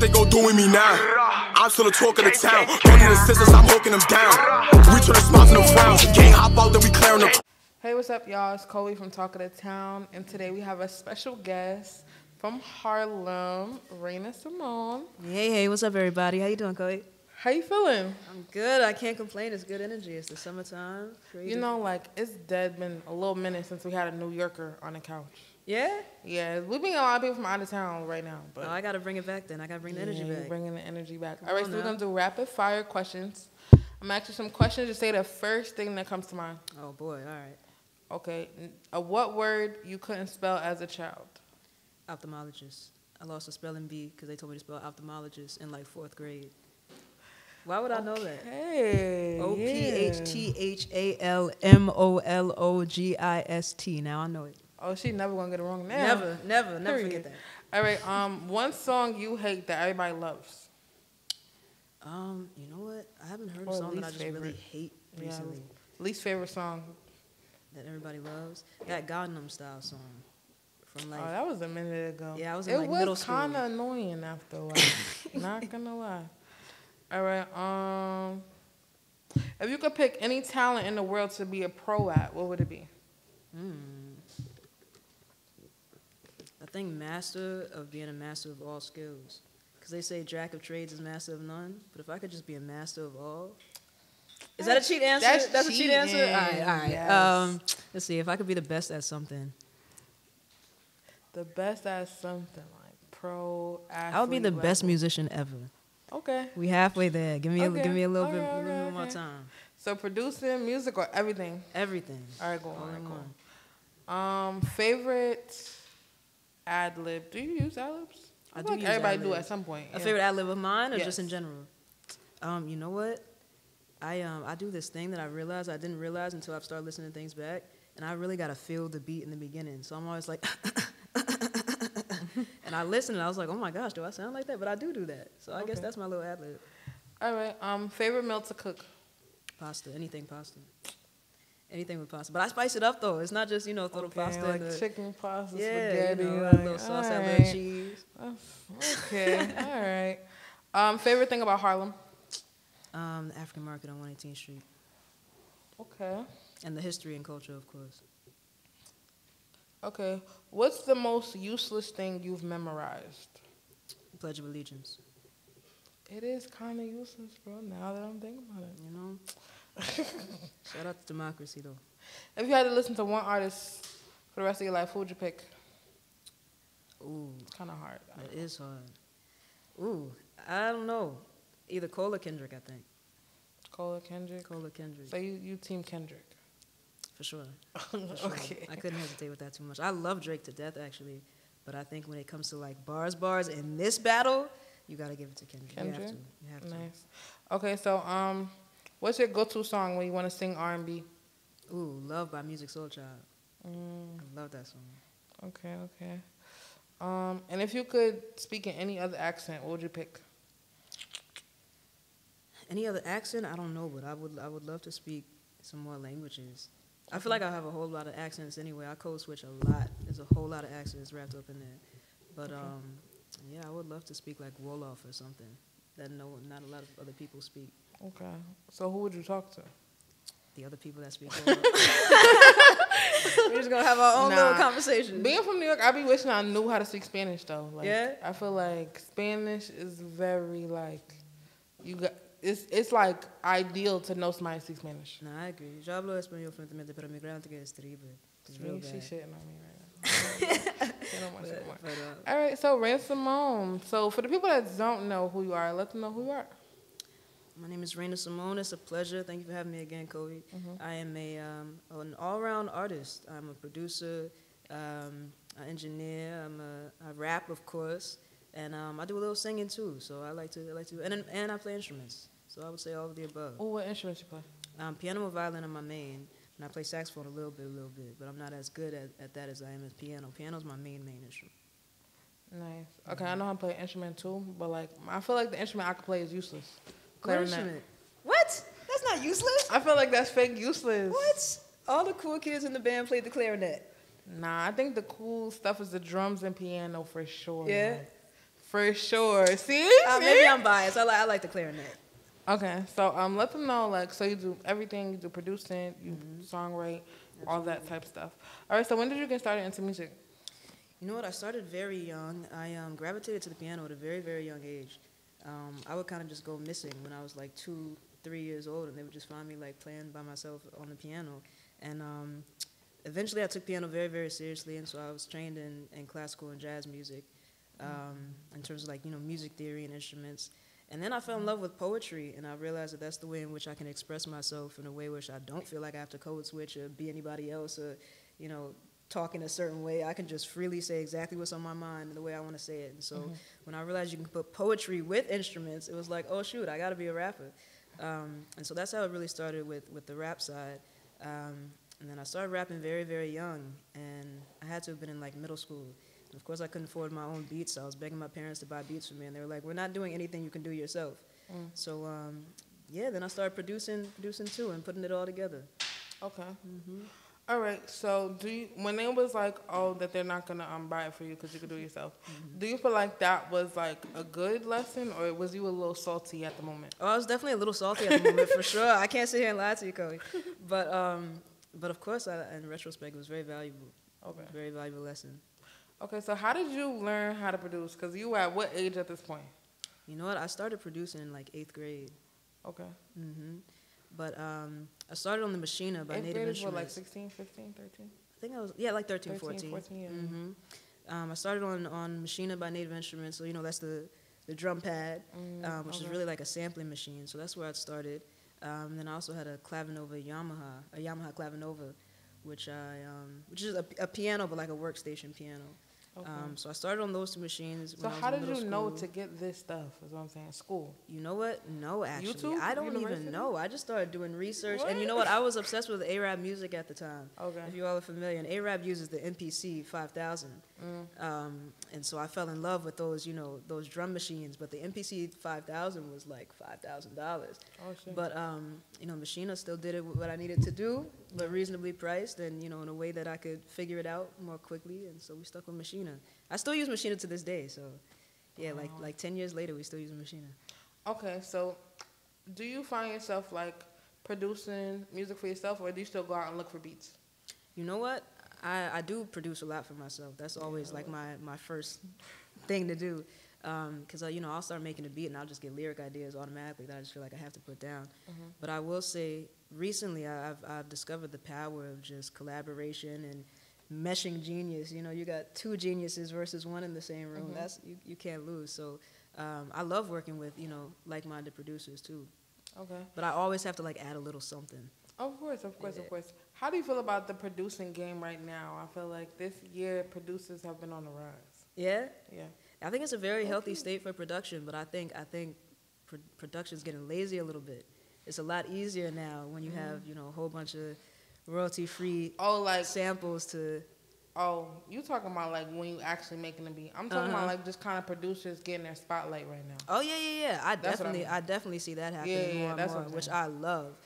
they gon' do with me now? I'm still the talk of the town. Don't need assistance, I'm hooking them down. We turn the spots into frowns. Gang hop out, then we clearing the. Hey, what's up, y'all? It's Coey from Talk of the Town, and today we have a special guest from Harlem, Raina Simone. Hey, hey, what's up, everybody? How you doing, Coey? How you feeling? I'm good. I can't complain. It's good energy. It's the summertime. You know, like it's dead been a little minute since we had a New Yorker on the couch. Yeah. Yeah, we bring a lot of people from out of town right now, but Oh, I gotta bring it back then. I gotta bring the energy yeah, back. bringing the energy back. All right, so we're gonna do rapid fire questions. I'm gonna ask you some questions. Just say the first thing that comes to mind. oh boy. All right. Okay, n- uh, what word you couldn't spell as a child? Ophthalmologist. I lost a spelling bee because they told me to spell ophthalmologist in like fourth grade. Why would I know that? Hey, O P H T H A L M O L O G I S T. Now I know it. Oh, she never gonna get it wrong now. Never, never, never Period. forget that. All right. Um, one song you hate that everybody loves. Um, you know what? I haven't heard Or a song that I just really favorite. hate Yeah. recently Least favorite song. that everybody loves. That Gangnam Style song from like oh, that was a minute ago. Yeah, I was in, it like, was middle school. kind of annoying after a while. Not gonna lie. All right. Um, if you could pick any talent in the world to be a pro at, what would it be? Hmm. I think master of being a master of all skills. Because they say jack of trades is master of none. But if I could just be a master of all. Is that a cheat answer? That's a cheat answer? All right, all right. yes. Um, let's see. If I could be the best at something, The best at something like pro. Athlete, I would be the best musician ever. Okay. We halfway there. Give me, Okay, a, give me a little bit, okay, little more okay. time. So producing music or everything. Everything. All right, go on. All right, one. cool. Um, favorite ad lib. Do you use ad libs? I feel do like everybody do ad-libs. at some point. A yeah. favorite ad lib of mine, or just in general? Um, you know what? I um I do this thing that I realized I didn't realize until I've started listening to things back, and I really gotta feel the beat in the beginning. So I'm always like, and I listened and I was like, oh my gosh, do I sound like that? But I do do that. So I guess that's my little ad lib. All right. Um, favorite meal to cook. Pasta, anything pasta, anything with pasta. But I spice it up though. It's not just you know throw the pasta like in the chicken pasta, yeah, spaghetti. you know, like, a little sauce, a little cheese. Okay. All right. Um, favorite thing about Harlem. Um, the African market on 118th Street, Okay. and the history and culture, of course. Okay. What's the most useless thing you've memorized? Pledge of Allegiance. It is kind of useless, bro. Now that I'm thinking about it. You know. Shout out to democracy though. If you had to listen to one artist for the rest of your life, who would you pick? Ooh, It's kind of hard. It is hard. Ooh, I don't know. Either Cole or Kendrick, I think. Cole or Kendrick. Cole or Kendrick, So you, you team Kendrick. for sure. For sure. okay. I couldn't hesitate with that too much. I love Drake to death, actually, but I think when it comes to like bars, bars in this battle, you gotta give it to Kendrick. You have Kendrick? to. You have to. Nice. Okay, so um, what's your go-to song when you want to sing R&B? Ooh, Love by Musiq Soulchild. Mm, I love that song. okay, okay. Um, and if you could speak in any other accent, what would you pick? Any other accent? I don't know, but I would I would love to speak some more languages. I feel like I have a whole lot of accents anyway. I code switch a lot. There's a whole lot of accents wrapped up in there. But Okay. um, yeah, I would love to speak like Wolof or something that no not a lot of other people speak. Okay. So who would you talk to? The other people that speak We're just gonna have our own little conversation. Being from New York, I be wishing I knew how to speak Spanish though. Like, Yeah? I feel like Spanish is very like you got. It's it's like ideal to know somebody speak Spanish. Nah, I agree. Yo hablo español fluentemente, pero mi gramática es terrible. It's real Me, she shitting on me right now. Shitting on my shit more. But, uh, All right, so Raina Simone. So for the people that don't know who you are, let them know who you are. My name is Raina Simone. It's a pleasure. Thank you for having me again, Coey. Mhm. I am a um, an all-round artist. I'm a producer, um, an engineer. I'm a I rap, of course, and um, I do a little singing too. So I like to I like to and and I play instruments. So I would say all of the above. Oh, what instruments you play? Um, piano and violin are my main, and I play saxophone a little bit, a little bit. But I'm not as good at, at that as I am as piano. Piano's my main main instrument. Nice. Okay, I know how to play an instrument too, but like I feel like the instrument I could play is useless. What Clarinet. instrument? What? That's not useless. I feel like that's fake useless. What? All the cool kids in the band played the clarinet. Nah, I think the cool stuff is the drums and piano for sure. Yeah? like, For sure. See? Uh, See? maybe I'm biased. I like I like the clarinet. Okay, so um, let them know like so you do everything, you do producing, you Mm-hmm. songwrite, all that type of stuff. All right, so when did you get started into music? You know what? I started very young. I um, gravitated to the piano at a very, very young age. Um, I would kind of just go missing when I was like two, three years old, and they would just find me like playing by myself on the piano. And um, eventually, I took piano very, very seriously, and so I was trained in, in classical and jazz music, um, in terms of like you know music theory and instruments. And then I fell in love with poetry, and I realized that that's the way in which I can express myself in a way which I don't feel like I have to code switch or be anybody else or, you know, talk in a certain way. I can just freely say exactly what's on my mind and the way I want to say it. And so when I realized you can put poetry with instruments, it was like, oh shoot, I got to be a rapper. Um, and so that's how it really started with, with the rap side. Um, and then I started rapping very, very young, and I had to have been in like middle school. And of course, I couldn't afford my own beats, so I was begging my parents to buy beats for me, and they were like, "We're not doing anything you can do yourself." Mm. So um, yeah, then I started producing, producing too, and putting it all together. Okay. Mm-hmm. All right. So do you, when it was like, oh, that they're not gonna um buy it for you because you could do it yourself, Mm-hmm. do you feel like that was like a good lesson, or was you a little salty at the moment? Oh, I was definitely a little salty at the moment for sure. I can't sit here and lie to you, Coey. But um, but of course, I, in retrospect, it was very valuable, Okay. very valuable lesson. Okay. So how did you learn how to produce? Because you were at what age at this point? You know what? I started producing in like eighth grade. Okay. hmm But um, I started on the Maschine by Eighth Native is what, like Instruments. 16, 15, 13? I think I was yeah, like 13, 13, 14. 14, yeah. hmm Um, I started on on Maschine by Native Instruments, so you know that's the the drum pad, Mm, um, which is really like a sampling machine. So that's where I started. Um, then I also had a Clavinova Yamaha, a Yamaha Clavinova, which I um, which is a, a piano but like a workstation piano. Okay. Um, so I started on those two machines. so I was how did you middle know to get this stuff? Is what I'm saying. School. You know what? No, actually, YouTube? I don't University? even know. I just started doing research, and you know what? I was obsessed with AraabMUZIK at the time. Okay. If you all are familiar, and Araab uses the MPC 5000, Mm. um, and so I fell in love with those, you know, those drum machines. But the MPC 5000 was like five thousand dollars. Oh. But um, you know, Maschine still did it what I needed to do, but reasonably priced, and you know, in a way that I could figure it out more quickly. And so we stuck with Maschine. I still use Maschine to this day. So, yeah, like like ten years later, we still use Maschine. Okay, so do you find yourself like producing music for yourself, or do you still go out and look for beats? You know what? I, I do produce a lot for myself. That's always like my, my first thing to do. Because, uh, you know, I'll start making a beat and I'll just get lyric ideas automatically that I just feel like I have to put down. But I will say, recently I've, I've discovered the power of just collaboration and meshing genius. You know, you got two geniuses versus one in the same room. Mhm. That's you, you can't lose. So um, I love working with, you know, like-minded producers too. Okay. But I always have to like add a little something. Of course, of course, of course. How do you feel about the producing game right now? I feel like this year producers have been on the rise. Yeah? Yeah. I think it's a very healthy state for production, but I think I think pr- production's getting lazy a little bit. It's a lot easier now when you have you know a whole bunch of royalty free Oh, like samples to. oh, you talking about like when you actually making a beat? I'm talking Uh-huh. about like just kind of producers getting their spotlight right now. Oh yeah, yeah, yeah. I That's what I definitely, mean. I, definitely see that happening Yeah, yeah, more and that's more, what I'm which. I love.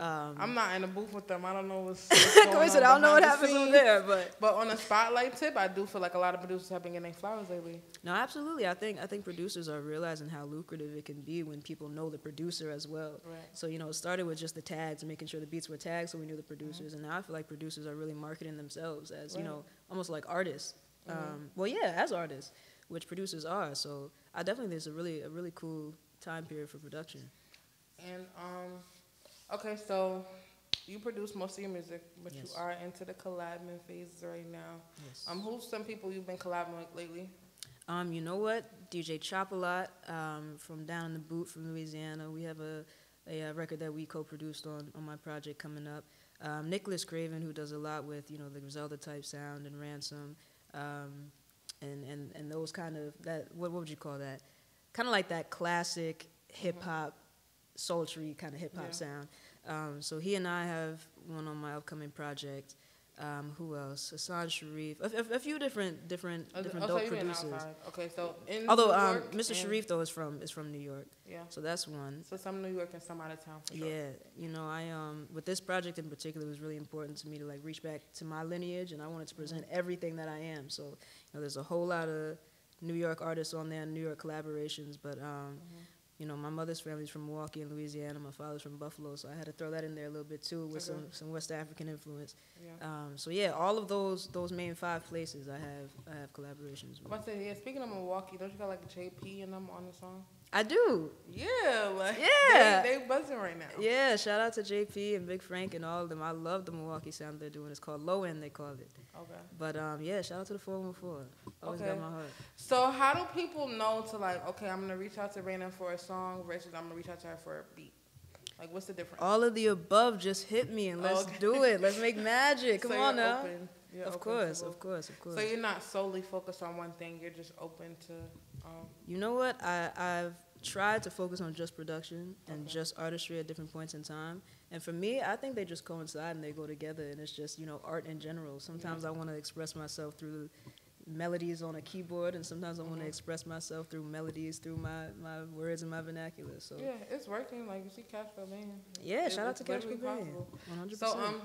Um, I'm not in the booth with them. I don't know what's. what's going on I don't know what the happens over there, but But on a spotlight tip, I do feel like a lot of producers have been getting flowers lately. no, absolutely. I think I think producers are realizing how lucrative it can be when people know the producer as well. Right. So you know, it started with just the tags and making sure the beats were tagged, so we knew the producers. And now I feel like producers are really marketing themselves as you know, almost like artists. Mhm. Um, well, yeah, as artists, which producers are. So I definitely think it's a really a really cool time period for production. And um, okay, so you produce most of your music, but Yes. you are into the collabing phase right now. Yes. Um, who's some people you've been collabing with lately? Um, you know what? DJ Chop a lot um, from down in the boot from Louisiana. We have a, a, uh record that we co-produced on on my project coming up. Um, Nicholas Craven, who does a lot with you know the Griselda type sound and Ransom, um, and and and those kind of that. What what would you call that? Kind of like that classic hip hop, sultry kind of hip hop Yeah. sound. Um, so he and I have one on my upcoming project. Um, who else? Hassan Sharif. A, a, a few different different different so dope you producers. Okay, so in Although um, Mr. Sharif though is from is from New York, yeah. so that's one. So some New York and some out of town for sure. Yeah, you know, I um with this project in particular, it was really important to me to like reach back to my lineage, and I wanted to present everything that I am. So, you know, there's a whole lot of New York artists on there, New York collaborations. But um, Mm-hmm. You know, my mother's family's from Milwaukee and Louisiana. My father's from Buffalo, so I had to throw that in there a little bit too, with Okay. some some West African influence. Yeah. Um, so yeah, all of those those main five places I have I have collaborations with. to say, yeah, speaking of Milwaukee, don't you got like JP and them on the song? I do. Yeah, like Yeah. they, they buzzing right now. Yeah, shout out to JP and Big Frank and all of them. I love the Milwaukee sound they're doing. It's called Low End, they call it. Okay. But um, yeah, shout out to the 414. Always Okay. got my heart. So how do people know to like, okay, I'm gonna reach out to Raina for a song versus I'm gonna reach out to her for a beat? Like, what's the difference? All of the above, just hit me and let's Okay. do it. Let's make magic. Come So on now. Of course, of course, of course. So you're not solely focused on one thing. You're just open to. Um, You know what? I, I've tried to focus on just production and Okay. just artistry at different points in time. And for me, I think they just coincide and they go together. And it's just, you know, art in general. Sometimes I want to express myself through melodies on a keyboard, and sometimes I want to Mhm. express myself through melodies, through my, my words and my vernacular. So, yeah, it's working. Like you see, Cash Cobain. yeah, It- shout out to Cash literally Cobain. possible. 100%. So um,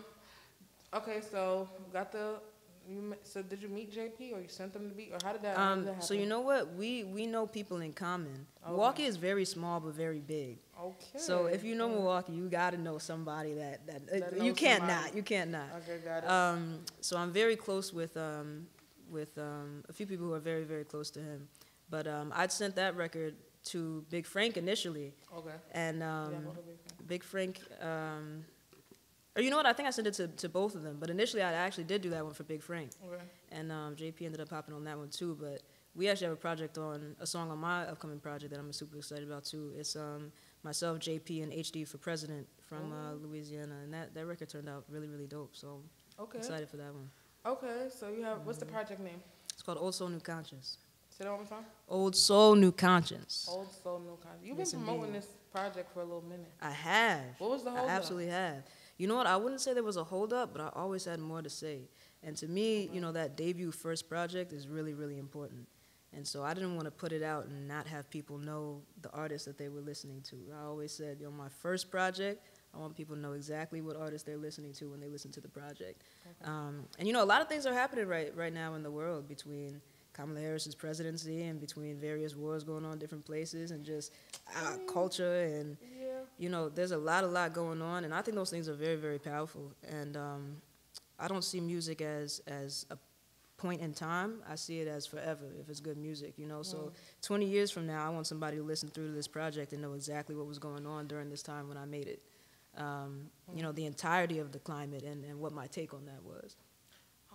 okay, so got the. You, so did you meet JP or you sent them to beat or how did that? how did Um, that so you know what? We we know people in common. Okay. Milwaukee is very small but very big. Okay. So if you know. Milwaukee, you got to know somebody that that, That you can't somebody. not. You can't not. Okay, got it. Um, so I'm very close with um, with um, a few people who are very very close to him. But um, I'd sent that record to Big Frank initially, okay. and um, yeah, big Frank. Um, or you know what? I think I sent it to, to both of them. But initially, I actually did do that one for Big Frank, Okay. and um, JP ended up hopping on that one too. But we actually have a project on a song on my upcoming project that I'm super excited about too. It's um, myself, JP, and HD for President from uh, Louisiana, and that, that record turned out really really dope. So Okay. excited for that one. Okay. So you have what's the mm-hmm. project name? It's called Old Soul New Conscious. Say that one more time. Old Soul New Conscious. Old Soul No Kind. You've Yes, been promoting indeed. this project for a little minute. I have. What was the I hold absolutely have. You know what? I wouldn't say there was a holdup, but I always had more to say. And to me, you know, that debut first project is really, really important. And so I didn't want to put it out and not have people know the artist that they were listening to. I always said, you know, my first project, I want people to know exactly what artist they're listening to when they listen to the project. Um, and you know, a lot of things are happening right right now in the world between Kamala Harris's presidency and between various wars going on in different places and just uh, culture and Yeah. you know, there's a lot, a lot going on, and I think those things are very, very powerful. And um, I don't see music as as a point in time. I see it as forever if it's good music. You know, so 20 years from now, I want somebody to listen through to this project and know exactly what was going on during this time when I made it. Um, you know, the entirety of the climate and, and what my take on that was.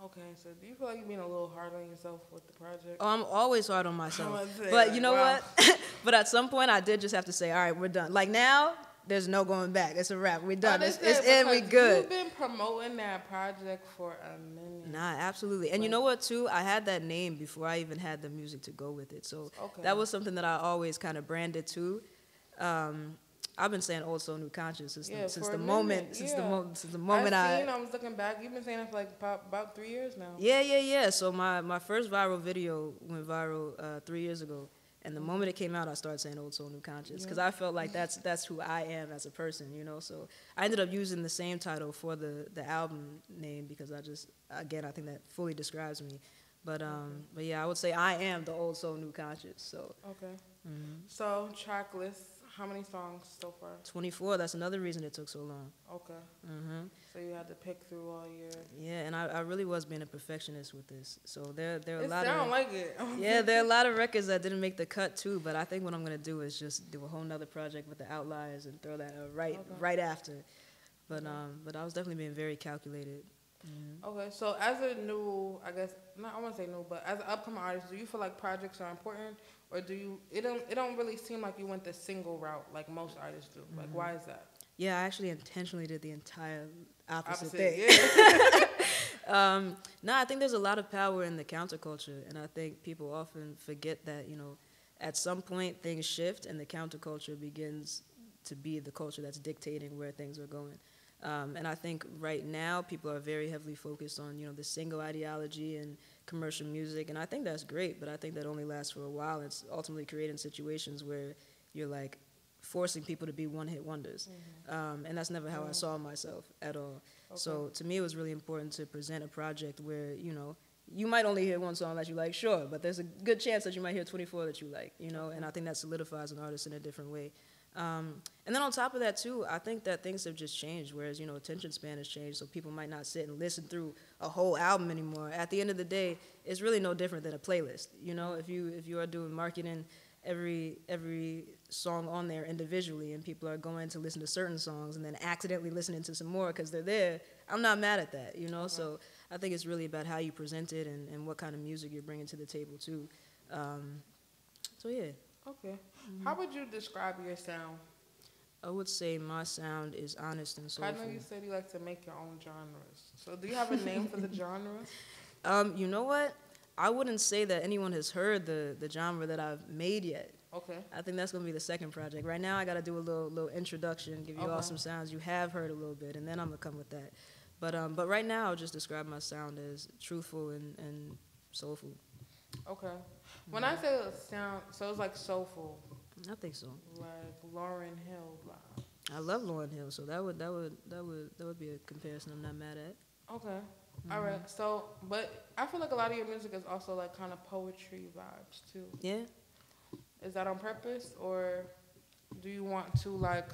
Okay. So do you feel like you're being a little hard on yourself with the project? Oh, I'm always hard on myself. I was gonna say, But like, you know wow. what? but at some point, I did just have to say, all right, we're done. Like now, there's no going back. It's a wrap. We're done. It's, it's in. We good. You've been promoting that project for a minute. Nah, absolutely. And you know what too? I had that name before I even had the music to go with it. So Okay. that was something that I always kind of branded too. Um, I've been saying old soul new conscious since Yeah, the, since the moment since the moment since the moment I I, seen. I was looking back. You've been saying it for like about, three years now. yeah yeah yeah. So my my first viral video went viral uh, three years ago, and the moment it came out, I started saying old soul new conscious because I felt like that's that's who I am as a person, you know. So I ended up using the same title for the the album name because I just again I think that fully describes me. But um, but yeah, I would say I am the old soul new conscious. So Okay. Mm-hmm. So track list. How many songs so far? 24. That's another reason it took so long. Okay. hmm So you had to pick through all your. Yeah, and I, I really was being a perfectionist with this. So there there are a lot. It sound of like it. yeah, there are a lot of records that didn't make the cut too. But I think what I'm gonna do is just do a whole nother project with the outliers and throw that right Okay. right after. But um, but I was definitely being very calculated. Mhm. Okay, so as a new, I guess not, I want to say new, but as an upcoming artist, do you feel like projects are important, or do you? It don't. It don't really seem like you went the single route like most artists do. Like, why is that? Yeah, I actually intentionally did the entire opposite, Opposite, thing. yeah. um, no, I think there's a lot of power in the counterculture, and I think people often forget that you know, at some point things shift, and the counterculture begins to be the culture that's dictating where things are going. Um, and I think right now people are very heavily focused on you know the single ideology and commercial music, and I think that's great, but I think that only lasts for a while. It's ultimately creating situations where you're like forcing people to be one-hit wonders, um, and that's never how I saw myself at all. So to me, it was really important to present a project where you know you might only hear one song that you like, sure, but there's a good chance that you might hear 24 that you like, you know, and I think that solidifies an artist in a different way. Um, and then on top of that too, I think that things have just changed. Whereas you know attention span has changed, so people might not sit and listen through a whole album anymore. At the end of the day, it's really no different than a playlist. You know, if you if you are doing marketing every every song on there individually, and people are going to listen to certain songs and then accidentally listening to some more because they're there, I'm not mad at that. You know, so I think it's really about how you present it and, and what kind of music you're bringing to the table too. Um, so yeah. Okay. How would you describe your sound? I would say my sound is honest and soulful. I know you said you like to make your own genres. So do you have a name for the genre? Um, you know what? I wouldn't say that anyone has heard the, the genre that I've made yet. Okay. I think that's gonna be the second project. Right now, I gotta do a little little introduction, give you all some sounds you have heard a little bit, and then I'm gonna come with that. But um, but right now, I'll just describe my sound as truthful and, and soulful. Okay. When I say sound, so it's like soulful, I think so. like Lauryn Hill vibe. I love Lauryn Hill, so that would that would that would that would be a comparison I'm not mad at. Okay. All right. So, but I feel like a lot of your music is also like kind of poetry vibes too. Yeah. Is that on purpose, or do you want to like,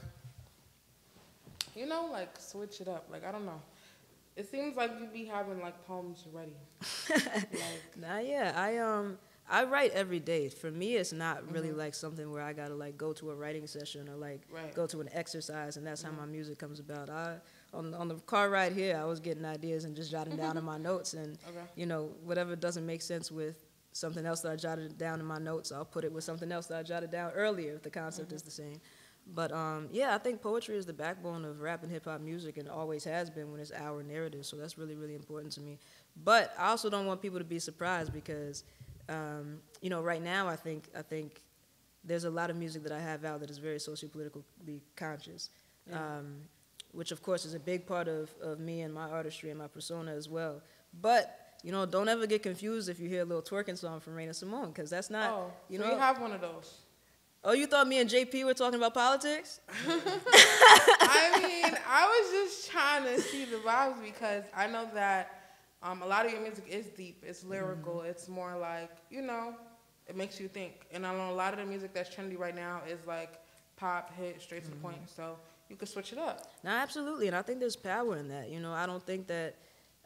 you know, like switch it up? Like I don't know. It seems like you'd be having like poems ready. like, Nah, yeah. I um I write every day. For me, it's not really Mhm. like something where I gotta like go to a writing session or like right. go to an exercise, and that's how Mhm. my music comes about. I on on the car ride here, I was getting ideas and just jotting down in my notes, and Okay. you know whatever doesn't make sense with something else that I jotted down in my notes, I'll put it with something else that I jotted down earlier if the concept is the same. But um, yeah, I think poetry is the backbone of rap and hip hop music, and always has been when it's our narrative. So that's really really important to me. But I also don't want people to be surprised because um, you know right now I think I think there's a lot of music that I have out that is very sociopolitically conscious Yeah. um, which of course is a big part of, of me and my artistry and my persona as well. But you know, don't ever get confused if you hear a little twerking song from Raina Simone, because that's not. oh, you so know- you have one of those. Oh, you thought me and JP were talking about politics? I mean, I was just trying to see the vibes because I know that um, a lot of your music is deep, it's lyrical, it's more like, you know, it makes you think. And I know a lot of the music that's trendy right now is like pop, hit, straight to the point. So you could switch it up. No, absolutely, and I think there's power in that. You know, I don't think that.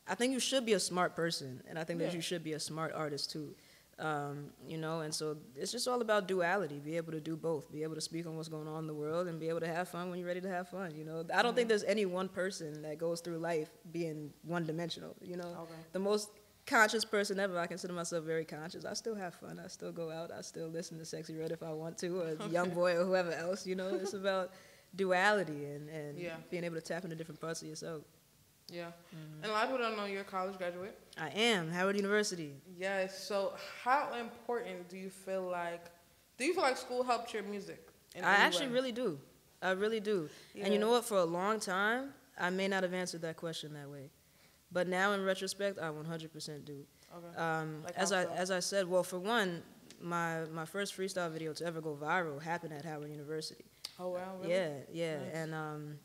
I think you should be a smart person, and I think that you should be a smart artist too. Um, you know, and so it's just all about duality. Be able to do both. Be able to speak on what's going on in the world, and be able to have fun when you're ready to have fun. You know, I don't think there's any one person that goes through life being one dimensional. You know, Okay. the most conscious person ever. I consider myself very conscious. I still have fun. I still go out. I still listen to Sexyy Red if I want to, or Young Boy or whoever else. You know, it's about duality and, and Yeah. being able to tap into different parts of yourself. Yeah. And a lot of people don't know you're a college graduate. I am Howard University. Yes. So how important do you feel like, do you feel like school helped your music? I actually way? really do. I really do. And you know what? For a long time, I may not have answered that question that way, but now in retrospect, I 100% do. Okay. Um, Like as I as I said, well, for one, my my first freestyle video to ever go viral happened at Howard University. oh wow. Really? Yeah, yeah, Nice. and um,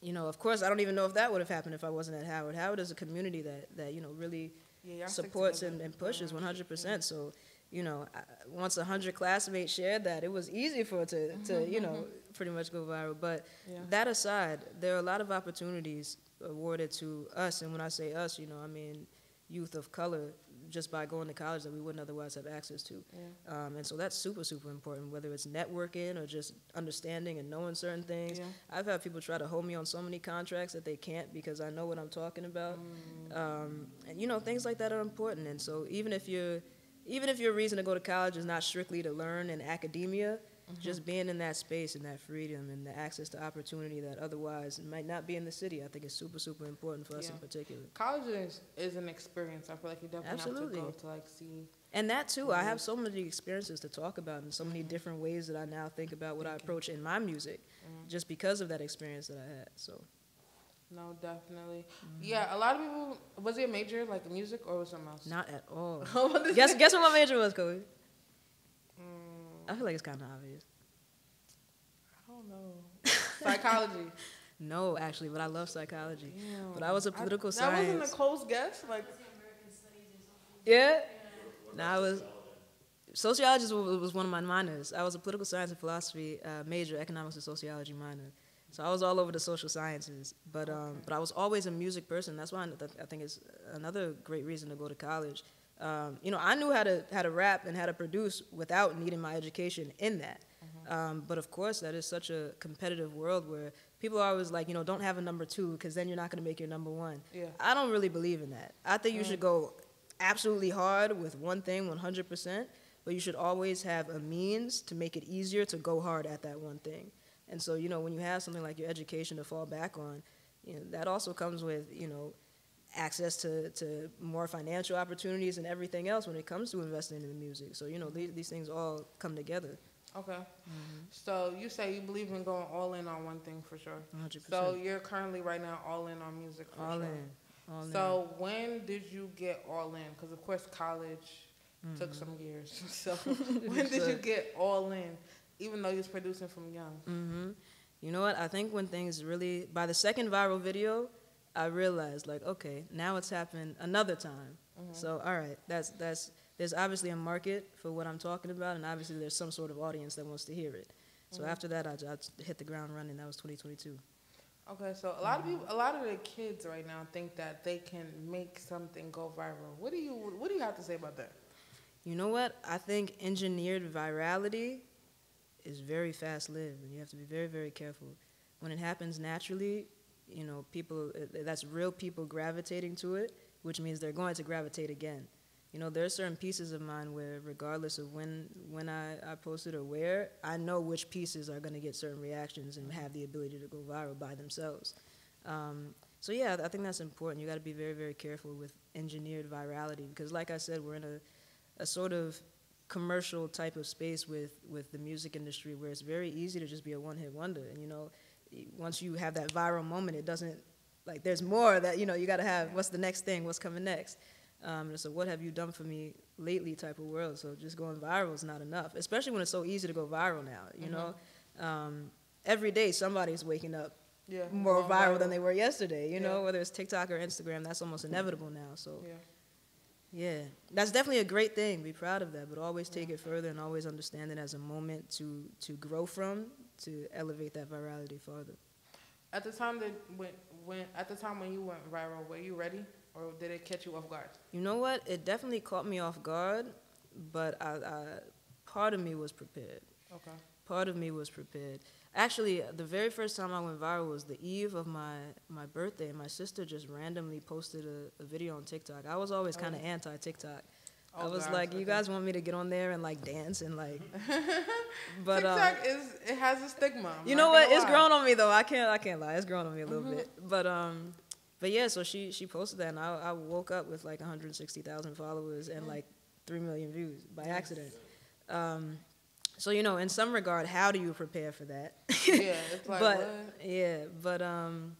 you know, of course, I don't even know if that would have happened if I wasn't at Howard. Howard is a community that that you know really Yeah. supports and, and pushes 100%. So, you know, I, once 100 classmates shared that, it was easy for it to, to you know, pretty much go viral. But Yeah. that aside, there are a lot of opportunities awarded to us. And when I say us, you know, I mean youth of color just by going to college that we wouldn't otherwise have access to. Yeah. Um, and so that's super, super important, whether it's networking or just understanding and knowing certain things. Yeah. I've had people try to hold me on so many contracts that they can't because I know what I'm talking about. Mm. Um, and you know, things like that are important. And so even if you're, even if your reason to go to college is not strictly to learn in academia, Mm-hmm. just being in that space and that freedom and the access to opportunity that otherwise might not be in the city, I think is super, super important for us in particular. College is, is an experience. I feel like you definitely Absolutely. have to go to like see. And that too, I Mhm. have so many experiences to talk about and so many different ways that I now think about what I approach in my music, Mhm. just because of that experience that I had. So No, definitely. Mm-hmm. Yeah, a lot of people. Was it a major like music or was it something else? not at all. Guess guess what my major was, Coey? I feel like it's kind of obvious. I don't know. Psychology. No, actually, but I love psychology. Damn. But I was a political That wasn't science. a close guess. Like. Yeah. Now I was sociology was, one of my minors. I was a political science and philosophy uh, major, economics and sociology minor. So I was all over the social sciences, but um, but I was always a music person. That's why I, I think it's another great reason to go to college. Um, you know, I knew how to how to rap and how to produce without needing my education in that. Mm-hmm. Um, but of course, that is such a competitive world where people are always like, you know, don't have a number two because then you're not going to make your number one. Yeah. I don't really believe in that. I think you should go absolutely hard with one thing 100%, but you should always have a means to make it easier to go hard at that one thing. And so, you know, when you have something like your education to fall back on, you know, that also comes with, you know, access to, to more financial opportunities and everything else when it comes to investing in the music. So, you know, these, these things all come together. Okay. Mm-hmm. So you say you believe in going all in on one thing for sure. 100%. So you're currently right now all in on music for all sure. in. All so in. when did you get all in? Because of course college mm-hmm. took some years. So when did you get all in? Even though you was producing from young. Mm-hmm. You know what? I think when things really by the second viral video, I realized like, okay, now it's happened another time. Mm-hmm. So all right, that's that's there's obviously a market for what I'm talking about, and obviously there's some sort of audience that wants to hear it. So mm-hmm. after that, I, I hit the ground running. That was 2022. Okay, so a lot of people, a lot of the kids right now think that they can make something go viral. What do you, what do you have to say about that? You know what? I think engineered virality is very fast-lived, and you have to be very, very careful. When it happens naturally, you know, people, that's real people gravitating to it, which means they're going to gravitate again you know, there are certain pieces of mine where, regardless of when when I, I post it or where, I know which pieces are going to get certain reactions and have the ability to go viral by themselves. Um, so yeah, I think that's important. You got to be very very careful with engineered virality because, like I said, we're in a a sort of commercial type of space with with the music industry where it's very easy to just be a one hit wonder. And you know, once you have that viral moment, it doesn't like there's more that you know you got to have. What's the next thing? What's coming next? Um, and so, what have you done for me lately? Type of world. So, just going viral is not enough, especially when it's so easy to go viral now. You mm-hmm. know, um, every day somebody's waking up yeah, more viral, viral, than they were yesterday. You yeah. know, whether it's TikTok or Instagram, that's almost inevitable now. So, yeah. Yeah, that's definitely a great thing. Be proud of that, but always take it further and always understand it as a moment to to grow from, to elevate that virality further. At the time that when when at the time when you went viral, were you ready? or did it catch you off guard? You know what? It definitely caught me off guard, but I, I, part of me was prepared. Okay. Part of me was prepared. Actually, the very first time I went viral was the eve of my, my birthday, and my sister just randomly posted a, a video on TikTok. I was always kind of oh. anti TikTok. Oh, I was gosh, like, okay. you guys want me to get on there and like dance and like. but TikTok uh, is it has a stigma. I'm you know what? It's grown on me though. I can't I can't lie. It's grown on me a little mm-hmm. bit. But um, but yeah, so she she posted that, and I, I woke up with like 160,000 followers and like three million views by accident. Um, so you know, in some regard, how do you prepare for that? yeah, it's like but what? yeah, but um,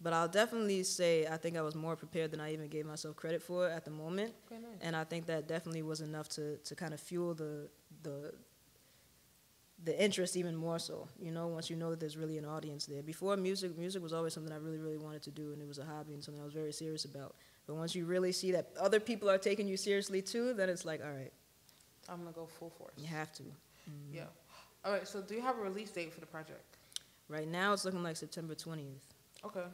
but I'll definitely say I think I was more prepared than I even gave myself credit for at the moment, nice. and I think that definitely was enough to to kind of fuel the the the interest even more so. You know, once you know that there's really an audience there. Before music, music was always something I really, really wanted to do, and it was a hobby and something I was very serious about. But once you really see that other people are taking you seriously too, then it's like, all right, I'm gonna go full force. You have to. Mm-hmm. Yeah. All right. So, do you have a release date for the project? Right now, it's looking like September 20th. Okay.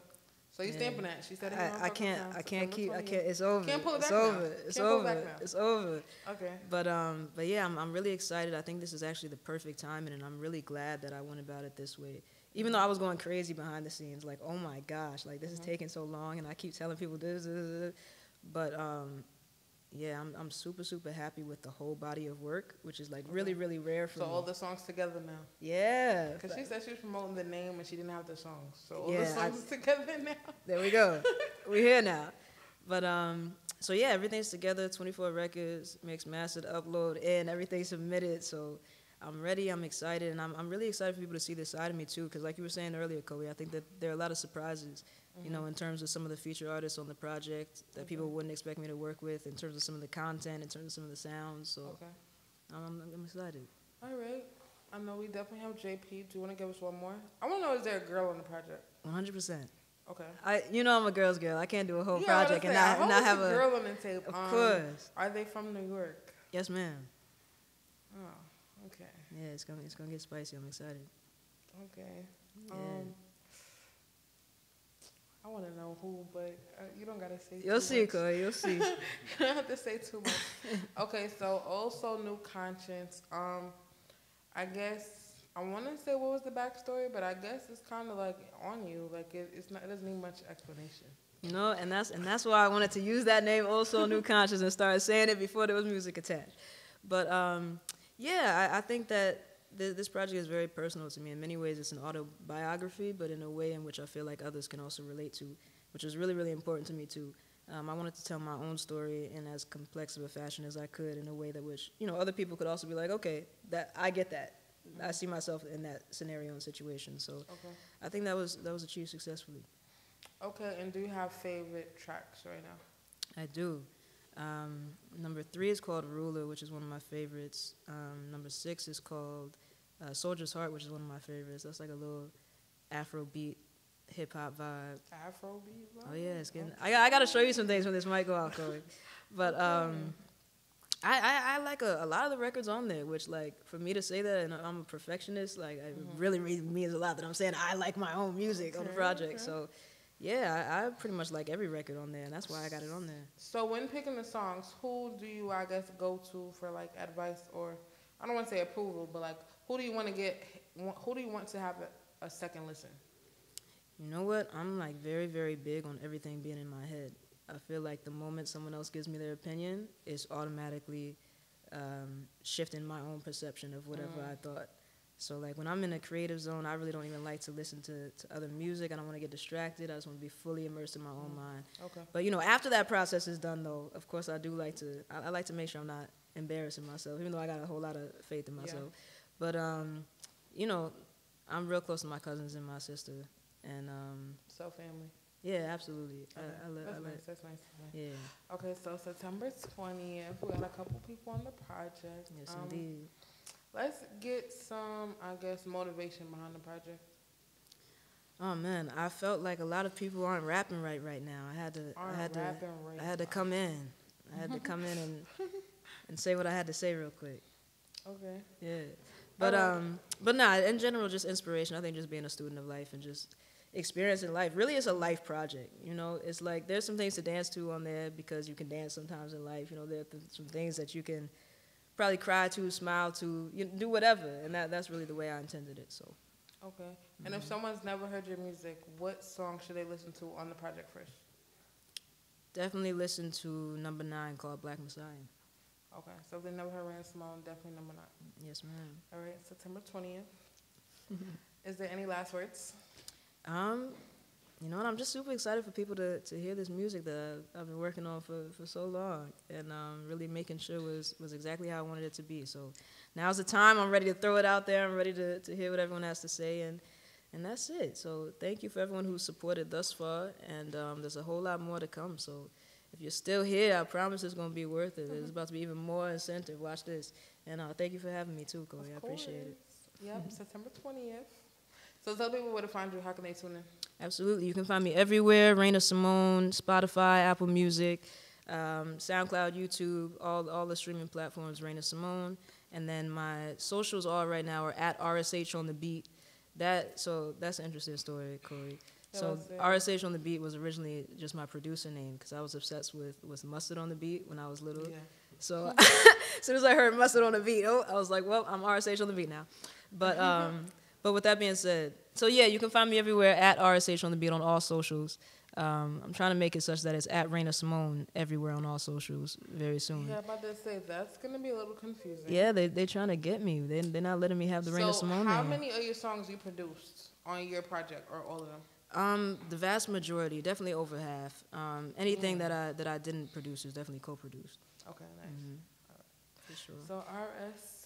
So you stamping that? She said it. I, I can't. I can't keep. 20th. I can't. It's over. Can't pull it back it's now. over. It's can't over. It it's over. Okay. But um, but yeah, I'm I'm really excited. I think this is actually the perfect timing, and I'm really glad that I went about it this way. Even though I was going crazy behind the scenes, like oh my gosh, like this mm-hmm. is taking so long, and I keep telling people this, this, this. but um, yeah, I'm I'm super super happy with the whole body of work, which is like really really rare for so me. So all the songs together now. Yeah. Because she said she was promoting the name and she didn't have the songs, so all yeah, the songs I, together now. There we go. We're here now. But um, so yeah, everything's together. 24 records, mixed, mastered, upload, and everything submitted. So I'm ready. I'm excited, and I'm I'm really excited for people to see this side of me too. Because like you were saying earlier, Coey, I think that there are a lot of surprises you know, in terms of some of the feature artists on the project that okay. people wouldn't expect me to work with, in terms of some of the content, in terms of some of the sounds. So okay. I'm, I'm excited. All right. I know we definitely have JP. Do you want to give us one more? I want to know is there a girl on the project? 100%. Okay. I, you know, I'm a girl's girl. I can't do a whole Yeah, project and not, hope not have a a. girl on the tape. Of Um, course. Are they from New York? Yes, ma'am. Oh, okay. Yeah, it's gonna it's gonna get spicy. I'm excited. Okay. Yeah. Um, I want to know who, but uh, you don't gotta say. You'll see, much. Coey. You'll see. you don't have to say too much. okay, so also new conscious. Um, I guess I want to say what was the backstory, but I guess it's kind of like on you. Like it, it's not. It doesn't need much explanation. You know, and that's and that's why I wanted to use that name also new conscious and start saying it before there was music attached. But um, yeah, I, I think that th- this project is very personal to me. In many ways, it's an autobiography, but in a way in which I feel like others can also relate to, which is really really important to me too. Um, I wanted to tell my own story in as complex of a fashion as I could, in a way that which you know other people could also be like, okay, that I get that. I see myself in that scenario and situation. So Okay. I think that was that was achieved successfully. Okay, and do you have favorite tracks right now? I do. Um, number three is called Ruler, which is one of my favorites. Um, number six is called uh, Soldier's Heart, which is one of my favorites. That's like a little Afro beat, hip hop vibe. Afrobeat. Oh yeah, it's getting. I, got- I got to show you some things when this might go out, Coey. But um, I, I, I like a, a lot of the records on there, which like for me to say that, and I'm a perfectionist, like it really, really means a lot that I'm saying I like my own music on the project. okay. So yeah, I, I pretty much like every record on there, and that's why I got it on there. So when picking the songs, who do you, I guess, go to for like advice or I don't want to say approval, but like who do you want to get? Who do you want to have a, a second listen? You know what? I'm like very, very big on everything being in my head. I feel like the moment someone else gives me their opinion, it's automatically um, shifting my own perception of whatever Mm. I thought. So like when I'm in a creative zone, I really don't even like to listen to, to other music. I don't want to get distracted. I just want to be fully immersed in my own mind. Okay. But you know, after that process is done, though, of course, I do like to. I, I like to make sure I'm not embarrassing myself, even though I got a whole lot of faith in Yeah. But um, you know, I'm real close to my cousins and my sister, and um, So family. yeah, absolutely. Okay. I, I, li- That's I That's nice. That's nice. yeah, Okay, so September 20th, we got a couple people on the project. yes, Um, indeed. Let's get some, I guess, motivation behind the project. Oh man, I felt like a lot of people aren't rapping right right now. I had to, Aren't I had to, right I had to come in. I had to come in and and say what I had to say real quick. Okay. Yeah. But Alright. um but nah, in general just inspiration. I think just being a student of life and just experiencing life. Really it's a life project. You know, it's like there's some things to dance to on there because you can dance sometimes in life. You know, there are th- some things that you can probably cry to, smile to, you know, do whatever. And that that's really the way I intended it. So Okay. And Mm-hmm. if someone's never heard your music, what song should they listen to on the project first? definitely listen to number nine called Black Messiah. Okay. So if they never Rand Simone, definitely number nine. Yes, ma'am. All right. September 20th. Is there any last words? Um, you know what? I'm just super excited for people to, to hear this music that I've, I've been working on for, for so long and um, really making sure was, was exactly how I wanted it to be. So now's the time. I'm ready to throw it out there. I'm ready to, to hear what everyone has to say. And, and that's it. So thank you for everyone who's supported thus far. And um, there's a whole lot more to come. So if you're still here, I promise it's going to be worth it. There's about to be even more incentive. Watch this. And uh, thank you for having me too, Coey. I appreciate it. Yep. September 20th. So tell people where to find you. How can they tune in? Absolutely. You can find me everywhere Raina Simone, Spotify, Apple Music, um, SoundCloud, YouTube, all, all the streaming platforms, Raina Simone. And then my socials all right now are at RSH on the beat. That so that's an interesting story, Coey. So? RSH on the beat was originally just my producer name because I was obsessed with with mustard on the beat when I was little. Yeah. So as soon as I heard mustard on the beat, oh, I was like, well, I'm RSH on the beat now. But um, but with that being said, so yeah, you can find me everywhere at RSH on the beat on all socials. Um, I'm trying to make it such that it's at Raina Simone everywhere on all socials very soon. Yeah, about to say that's gonna be a little confusing. Yeah, they they trying to get me. They they're not letting me have the Raina so Simone how name. many of your songs you produced on your project, or all of them? Um, the vast majority, definitely over half. Um, anything that I that I didn't produce is definitely co-produced. Okay, nice. Mm-hmm. For sure. So RS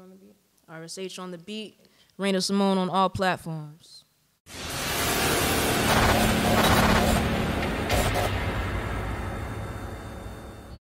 on the beat. RSH on the beat, Raina Simone on all platforms.